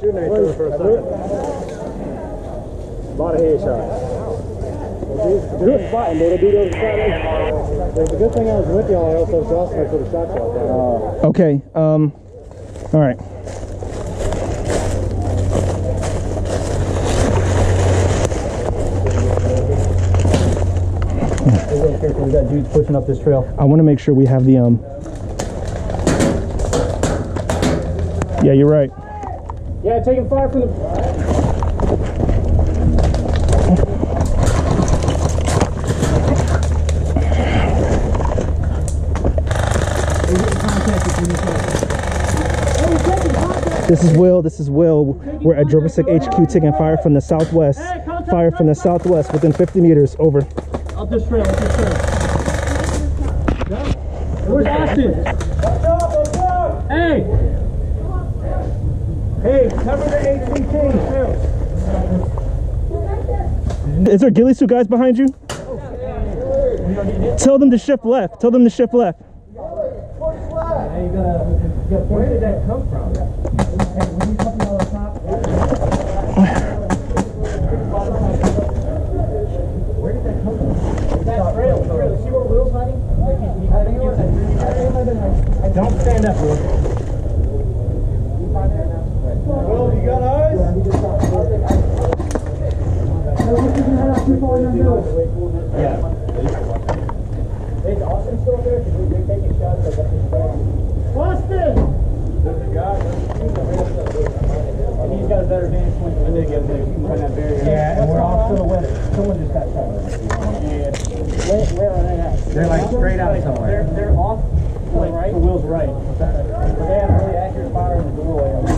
shooting at for a second. A lot of headshots. Good fighting, dude. Beat those The good thing I was with y'all, I also saw some sort of shots that. Okay. Um. All right. We got dudes pushing up this trail. I want to make sure we have the um. Yeah, you're right. Yeah, taking fire from the. This is Will. This is Will. We're at Drovasic HQ taking fire from the southwest. Fire from the southwest within 50 meters. Over. Up this trail, up this trail. Where's Ashton? Hey! Hey, cover the HVT too. Is there ghillie suit guys behind you? Tell them to shift left. Tell them to shift left. Hey, you gotta, you gotta, where did that come from? Hey, when you come on top, where did that come from? That trail, trail. See where Will's hiding? Don't stand up, Will. Will, you got eyes? Yeah. Is Austin still there? Because we're taking shots at Austin! There's a guy. And he's got a better vantage point than we do. Behind that barrier. Yeah, and we're off to the west. Someone just got shot. Yeah. Where, where are they at? They're like straight out somewhere. They're, they're off, like, right? to Will's right. They have really accurate fire in the doorway.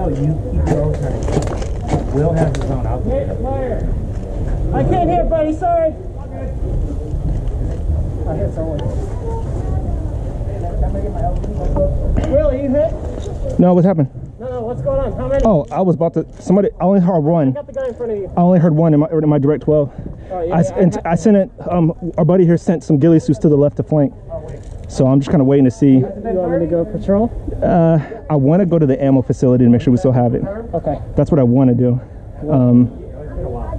No, you keep your own turn. Will has his own out there. I can't hear, buddy. Sorry. I hit someone. Will, are you hit? No, what happened? No, no. What's going on? How many? Oh, I was about to. Somebody. I only heard one. Got the guy in front of you. I only heard one in my, in my direct 12. Oh, yeah, I, yeah, and I sent it. Um, our buddy here sent some ghillie suits to the left to flank. So I'm just kind of waiting to see. You want me to go patrol? Uh, I want to go to the ammo facility to make sure we still have it. Okay. That's what I want to do. Um,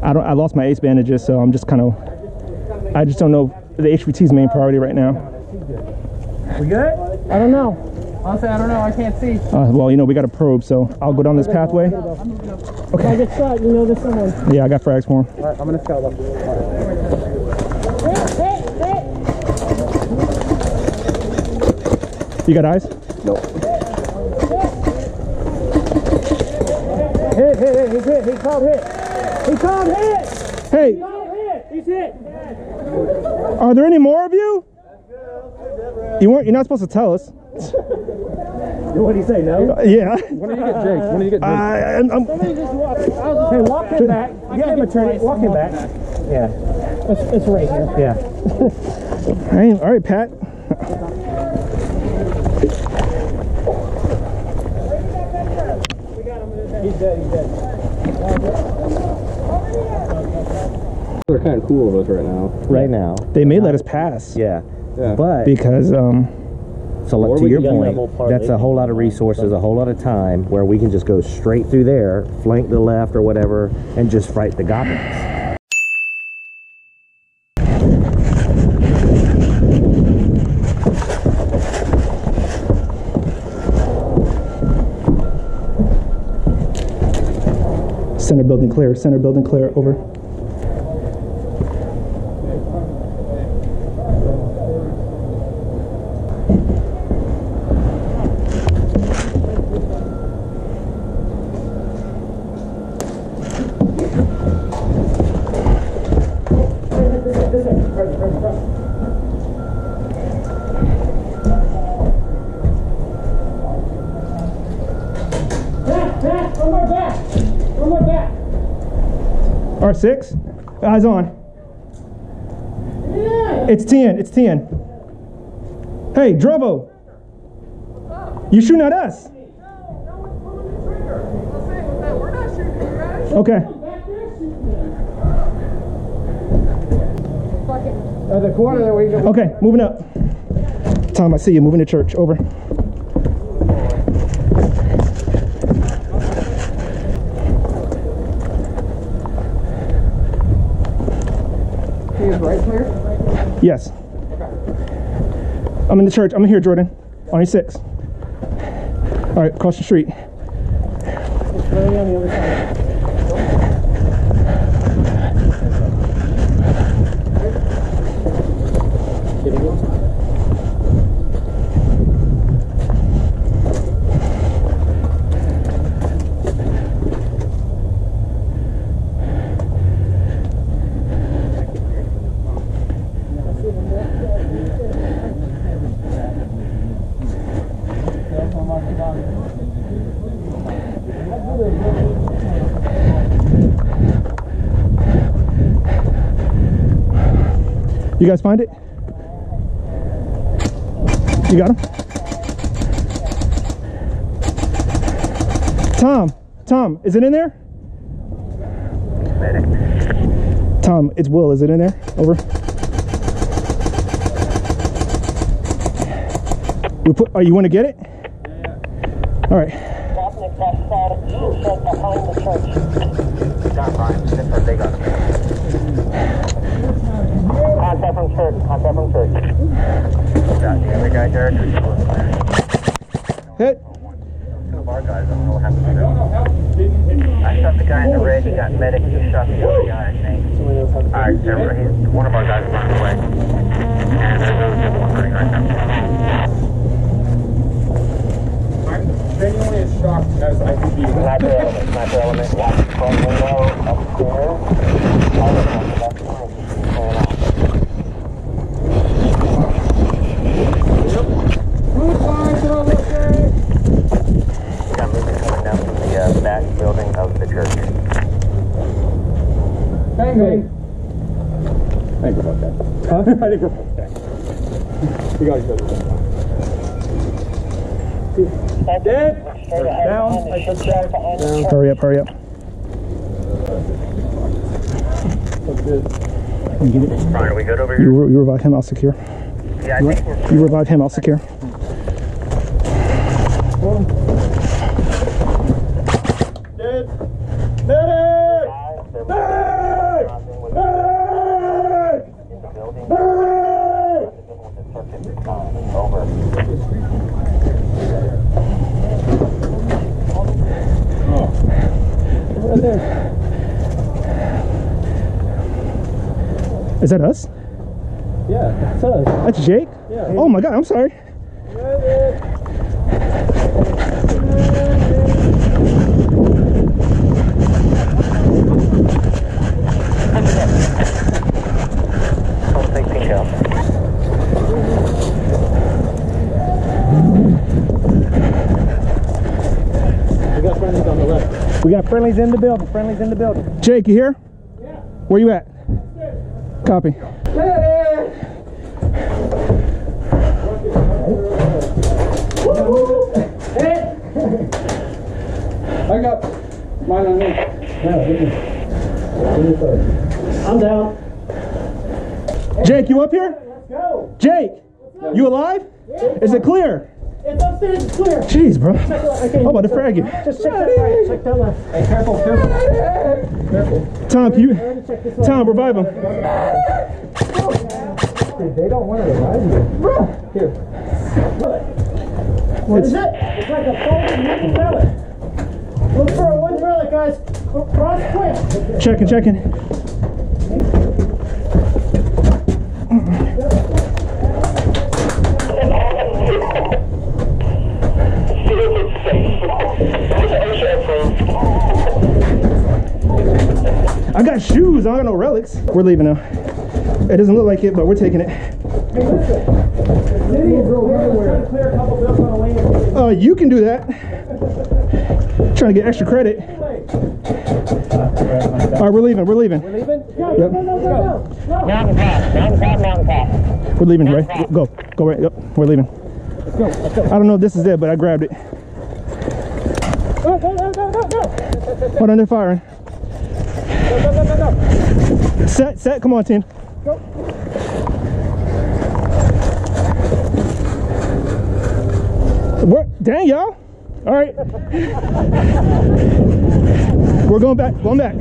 I don't. I lost my ace bandages, so I'm just kind of. I just don't know the HVT's main priority right now. We good? I don't know. Honestly, I don't know. I can't see. Uh, well, you know, we got a probe, so I'll go down this pathway. If I get shot, you know there's someone. Yeah, I got frags for him. Alright, I'm gonna scout up. You got eyes? Hit, hit, hit, he's hit, he called hit. He called hit! Hey, Called hit! He's hit! are there any more of you? You weren't. You're not supposed to tell us. What did he say, no? Uh, yeah. When do you get Jake? When do you get I, I'm, I'm, Somebody just walk. I was hey, walk him back. Give him a turn. Walk him back. Yeah. It's, it's right here. Yeah. hey, all right, Pat. He's dead, he's dead. They're kind of cool of us right now. Right now. They may let us pass. Yeah. Yeah. But Because um, so Or to your can that point, that's a whole lot of resources, a whole lot of time where we can just go straight through there, flank the left or whatever, and just fight the goblins. Center building clear. Center building clear. Over. Back, back, one more back. One more back. R6. Eyes on. It's 10. It's 10. Hey, Drovo. You shooting at us? Okay. At the corner there, we. Okay, moving up. Tom, I see you moving to church. Over. He is right clear? Yes. I'm in the church. I'm here, Jordan. On your six. All right, across the street. It's You guys find it? You got him? Tom, Tom, is it in there? Tom, it's Will. Is it in there? Over. We put. Oh, you want to get it? All right. Dominic, that side, you said behind the church. Got mine. That's what they got. Contact from church, contact from church. Other guy? Hit. Two of our guys. I don't know what happened to them. I shot the guy in the red. He got medic. He shot the other guy. I think. All right, there, he's, one of our guys runs away. And there's another people running right now. I'm genuinely as shocked as I can be. Sniper element, sniper element, watch the front window upstairs. All the time, that's fine, just keep clearing out. Got movement coming down from the uh, back building of the church. Tango. I think we're okay. Huh? I think we're okay. We got each other. Dead? Down. behind the church, right behind the church. Hurry up. Hurry up. You? Brian, are we good over You, here? re- you revive him. I'll secure. Yeah, I think we're You revive him. I'll secure. Dead. Medic! Guys, they're moving with in the building. With the circuit, uh, over. Is that us? Yeah, that's us. That's Jake. Yeah. Oh my God. I'm sorry. Don't take pink out. We got friendlies on the left. We got friendlies in the building. Friendlies in the building. Jake, you here? Yeah. Where you at? Copy. I got mine on me. I'm down. Jake, you up here? Let's go. Jake, you alive? Is it clear? It's upstairs. It's clear. Jeez, bro. Okay. I'm about to frag you. Just check that right. Check that left. Hey, careful, careful. Careful. Tom, can you? Check this. Tom, revive him. They don't want to ride you. Bro. Here. What is it? It's like a folded wooden relic. Look for a wooden relic, guys. Cross quick. Checking, checking. Got shoes. I don't got no relics. We're leaving now. It doesn't look like it, but we're taking it. Hey, listen. Uh, you can do that. Trying to get extra credit. All right, we're leaving. We're leaving. Leaving? Go, Yep. go, go, go. Go. Mountain mountain top, mountain top. We're leaving, right? Go. Go right. Yep. We're leaving. Let's go. Let's go. I don't know if this is it, but I grabbed it. Go, go, go, go, go. Hold on, they're firing. Go, go, go, go, Set, set, come on, team. Go. What? Dang, y'all. All right. We're going back, going back.